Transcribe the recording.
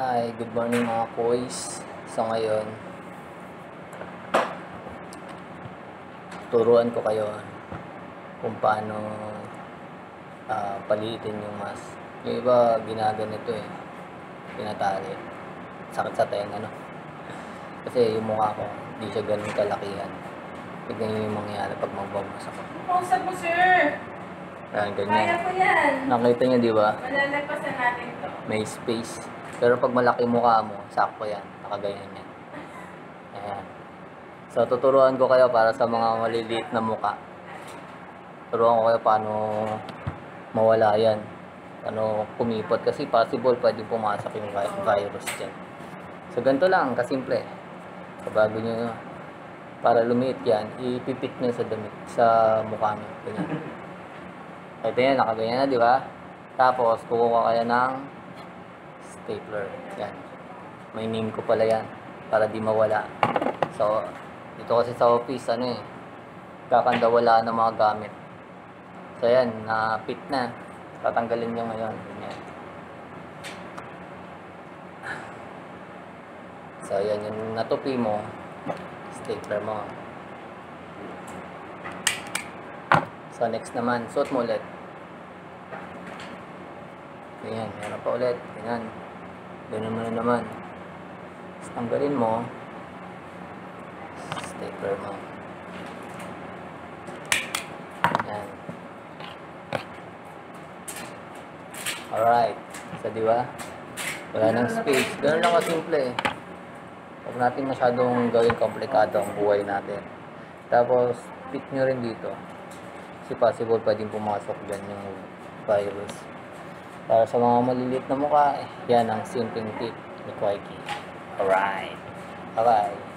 Hi, good morning mga boys. So ngayon, turuan ko kayo kung paano ah, paliitin yung mas. Yung iba ginaganito eh, pinatali. Sakit sa tenga, no? Kasi yung mukha ko, hindi siya ganun kalakihan. Tignan nyo yung mangyayari pag magbamas ako. Kausap mo, sir. Ayan, Kaya ganyan. ko yan. Nakita nyo, di ba? Malalagpasan natin to. may space. Pero pag malaki mukha mo, sakto yan. Nakaganyan yan. Ayan. So, tuturuan ko kayo para sa mga maliliit na mukha. Turuan ko kayo paano mawala yan. Paano kumipot. Kasi possible pwede pumasok yung vi- virus dyan. So, ganito lang. Kasimple. So, bago nyo, para lumiit yan, ipipit nyo sa damit, sa mukha nyo. Ganyan. Ito yan, nakaganyan na, di ba? Tapos, kukuha kayo ng stapler. Yan. May name ko pala yan. Para di mawala. So, dito kasi sa office, ano eh, kakanda wala ng mga gamit. So, yan, na-fit na. Tatanggalin nyo ngayon. Ganyan. So, yan yung natupi mo. Stapler mo. So, next naman, suot mo ulit. Ganyan, meron pa ulit. Ganyan. Ganun mo na naman. Tapos tanggalin mo. Stapler mo. Yan. Alright. So, di ba? Wala nang space. Ganun lang kasimple eh. Huwag natin masyadong gawing komplikado ang buhay natin. Tapos, pick nyo rin dito. Kasi possible pwedeng pumasok dyan yung virus. Para sa mga maliliit na mukha, eh, yan ang simpleng tip ni Kwaiki. Alright. Bye-bye.